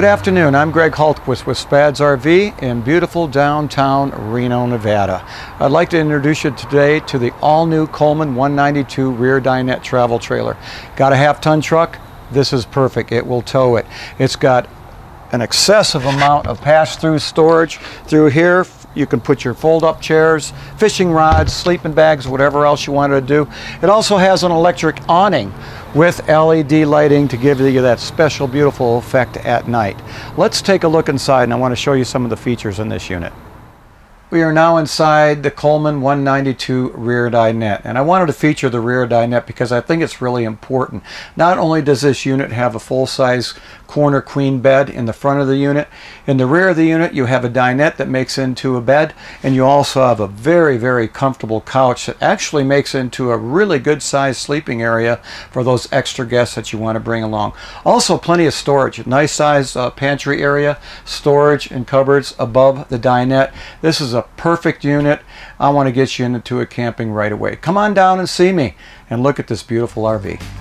Good afternoon. I'm Greg Hultquist with Sprad's RV in beautiful downtown Reno, Nevada. I'd like to introduce you today to the all-new Coleman 192 rear dinette travel trailer. Got a half-ton truck? This is perfect. It will tow it. It's got an excessive amount of pass-through storage through here you can put your fold-up chairs, fishing rods, sleeping bags, whatever else you wanted to do. It also has an electric awning with LED lighting to give you that special beautiful effect at night. Let's take a look inside and I want to show you some of the features in this unit. We are now inside the Coleman 192 rear dinette and I wanted to feature the rear dinette because I think it's really important. Not only does this unit have a full-size corner queen bed in the front of the unit, in the rear of the unit you have a dinette that makes into a bed and you also have a very very comfortable couch that actually makes into a really good sized sleeping area for those extra guests that you want to bring along. Also plenty of storage, nice sized uh, pantry area, storage and cupboards above the dinette. This is a perfect unit. I want to get you into a camping right away. Come on down and see me and look at this beautiful RV.